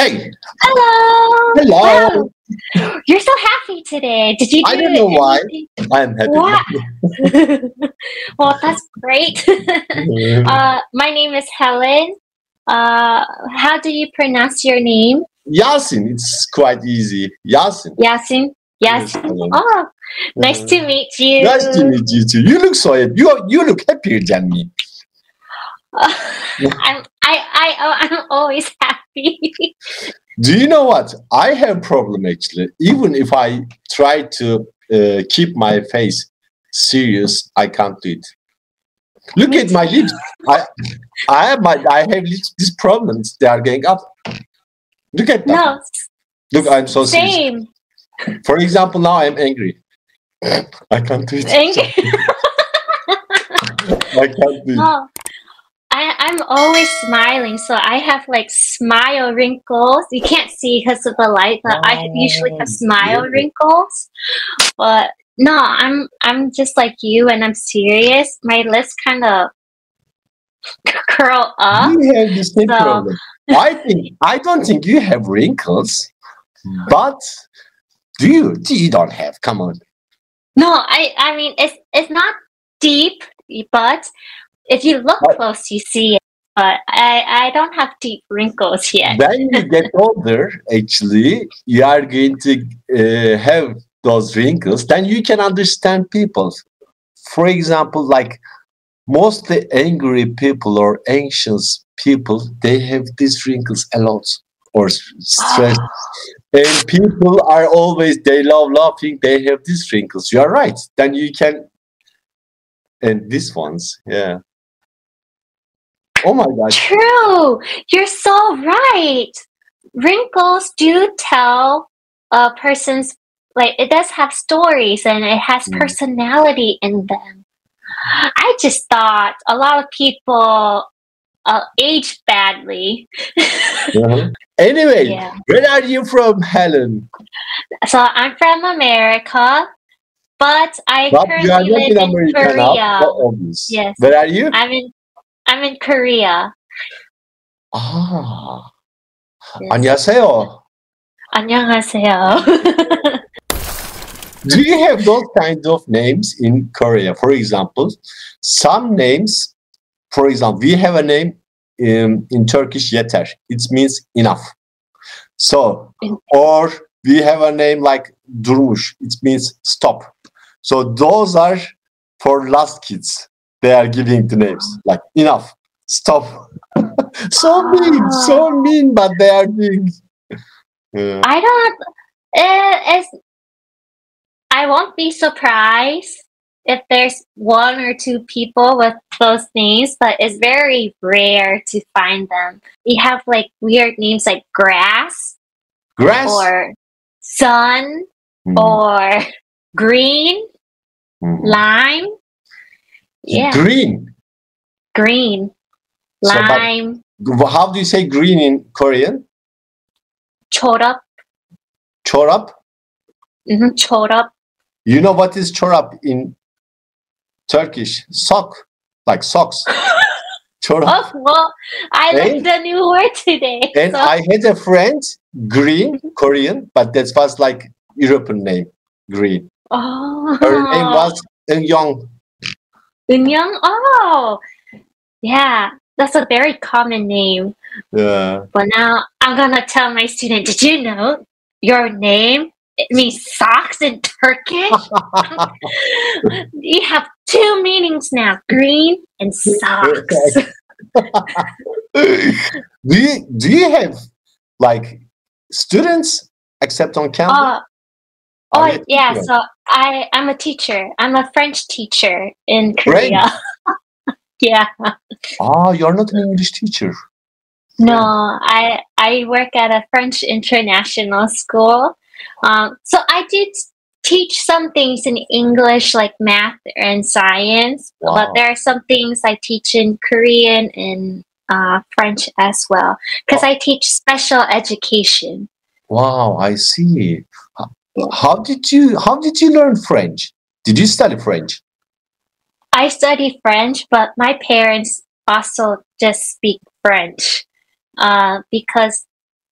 Hey, Hello. hello. Wow. You're so happy today. Did you? I do don't know why. I'm happy. What? well, that's great. uh, my name is Helen. Uh, how do you pronounce your name? Yasin, it's quite easy. Yasin. Yasin. Yasin. Oh, nice to meet you. Nice to meet you too. You look so happy. You, you look happier than me. I'm I I oh, I'm always happy. Do you know what? I have problem actually. Even if I try to uh, keep my face serious, I can't do it. Look at my lips. I I have my I have lips, these problems. They are going up. Look at that. no, Look, I'm so serious. same. For example, now I'm angry. I can't do it. Angry. I can't do it. Oh, I, I'm always smiling, so I have like smile wrinkles. You can't see because of the light, but I usually have Oh, smile yeah. wrinkles. But no, I'm I'm just like you, and I'm serious. My lips kind of curl up. You have the same So- problem. I think I don't think you have wrinkles, but do you? Do you don't have? Come on. No, I I mean it's it's not deep, but if you look But- close, you see it. But I I don't have deep wrinkles yet. When you get older, actually, you are going to uh, have those wrinkles. Then you can understand people. For example, like mostly angry people or anxious people, they have these wrinkles a lot or stress. and people are always they love laughing. They have these wrinkles. You are right. Then you can. And these ones, yeah. Oh my God. True. You're so right. Wrinkles do tell a person's like it does have stories and it has Mm. personality in them. I just thought a lot of people uh, age badly. Uh-huh. Anyway, yeah. where are you from, Helen? So I'm from America, but I But currently live in America Korea. now. Yes. Where are you? I'm in I'm in Korea. Ah. Yes. 안녕하세요. 안녕하세요. Do you have those kind of names in Korea? For example, some names, for example, we have a name in, in Turkish yeter. It means enough. So, or we have a name like durmuş. It means stop. So those are for last kids. They are giving the names like enough, stop. so mean, so mean, but they are doing. Yeah. I don't. It, it's. I won't be surprised if there's one or two people with those names, but it's very rare to find them. We have like weird names like grass Grass. or sun Mm, or green, mm. lime. Yeah, Green. green, So, lime, How do you say green in Korean? chorap, Chorap. mm-hmm, chorap. You know what is chorap in Turkish? Sock, like socks. Chorap. Oh well, I Eh? learned a new word today. And so- I had a friend, green, Korean, but that was like European name, green. oh, Her name was Young. Eunyoung? Oh, yeah, that's a very common name. Yeah. But now I'm gonna tell my student. Did you know your name? It means socks in Turkish. you have two meanings now: green and socks. do you do you have like students except on campus? Are oh yeah. teacher? So I I'm a teacher. I'm a French teacher in? Korea. yeah. Ah, you're not an English teacher. No, I I work at a French international school. Um, so I did teach some things in English, like math and science, Wow. but there are some things I teach in Korean and uh, French as well, because I teach special education. Wow, I see. How- did you how did you learn French? Did you study French? I study French, but my parents also just speak French uh, because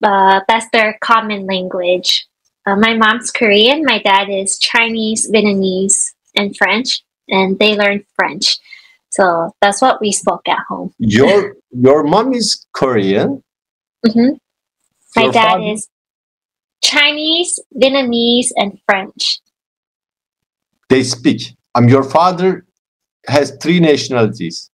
uh, that's their common language. Uh, my mom's Korean, my dad is Chinese, Vietnamese, and French, and they learned French. So that's what we spoke at home. Your your mom is Korean. hmm My dad father- is Chinese, Vietnamese, and French. They speak. Um, your father has three nationalities.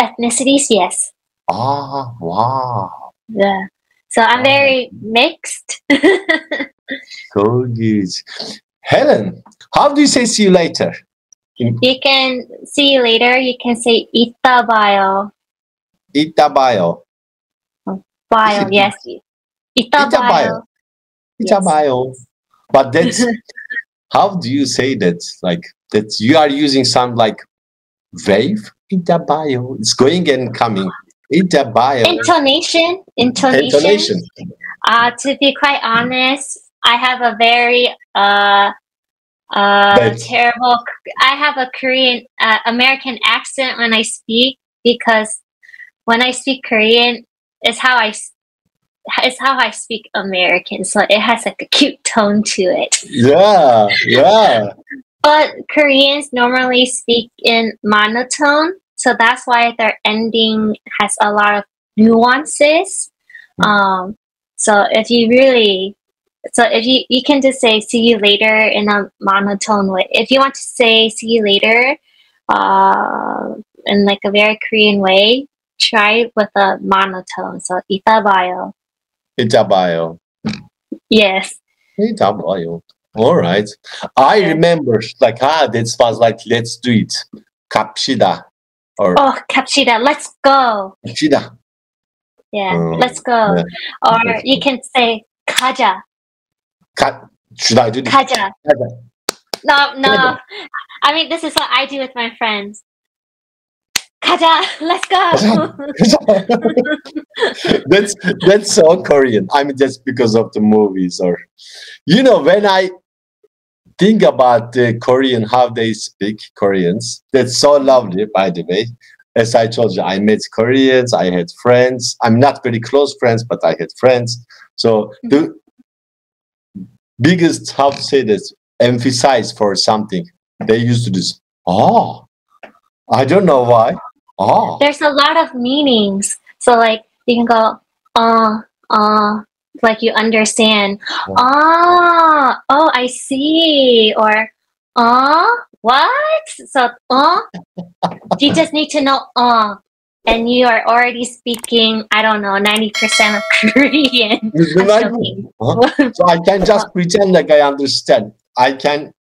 Ethnicities, yes. Ah, wow. Yeah. So I'm very mm-hmm. mixed. so good. Helen, how do you say see you later? You can see you later. You can say ita bio. Ita Bio, yes. ita bio. It's yes. bio. But that's how do you say that? Like that you are using some like wave in the bio. It's going and coming. It's a bio. Intonation. Intonation. Intonation. Uh, to be quite honest, I have a very uh uh terrible I have a Korean uh, American accent when I speak because when I speak Korean it's how I it's how I speak American, so it has like a cute tone to it. Yeah, yeah. but Koreans normally speak in monotone, so that's why their ending has a lot of nuances. Mm-hmm. Um, so if you really, so if you you can just say "see you later" in a monotone way. If you want to say "see you later," uh, in like a very Korean way, try it with a monotone. So "itabayo." Itabayo. Yes. Itabayo. All right. I remember like ah, that was like let's do it. Kapshida or Oh, kapshida, let's go. kapshida. Yeah, Mm, let's go. yeah. Or Let's you can say kaja, Ka- should I do this? kaja. Kaja. No, no. Kaja. I mean, this is what I do with my friends. Kaja, let's go. that's that's so Korean. I mean, just because of the movies, or you know, when I think about the Korean, how they speak Koreans, that's so lovely. By the way, as I told you, I met Koreans. I had friends. I'm not very close friends, but I had friends. So mm-hmm. the biggest how to say this emphasize for something they used to do. this, Oh, I don't know why. Oh. There's a lot of meanings. So, like, you can go, uh, uh, like you understand. Ah, oh, I see. Or, uh, what? So, uh, you just need to know, uh, and you are already speaking, I don't know, 90% of Korean. You I'm like joking. Huh? So I can just pretend like I understand. I can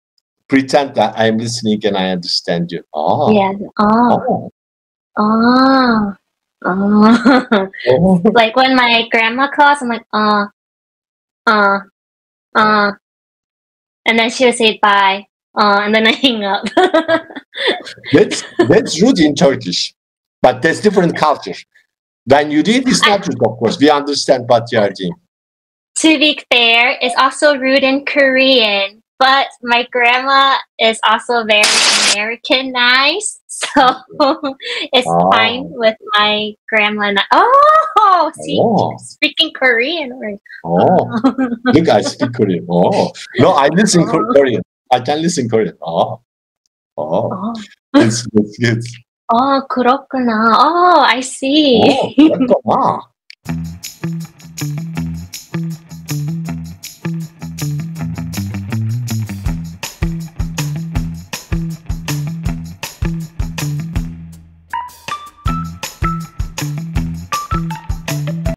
pretend that I'm listening and I understand you. Oh. yeah. Oh, Oh. oh, oh. Oh. like when my grandma calls, I'm like, uh, uh, uh, and then she would say bye, uh, and then I hang up. That's that's rude in Turkish, but that's different culture. When you did, it's not rude, of course. We understand what you are doing. to be fair, it's also rude in Korean, but my grandma is also very Americanized, so it's Oh. fine with my grandma. And I, oh, see, Oh. speaking Korean. Or, Oh, look, I speak Korean. Oh, no, I listen Ko- Korean. I can listen Korean. Oh, oh, oh, it's, it's good. oh, 그렇구나. Oh, I see. Oh, that's- ah.